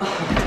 Oh,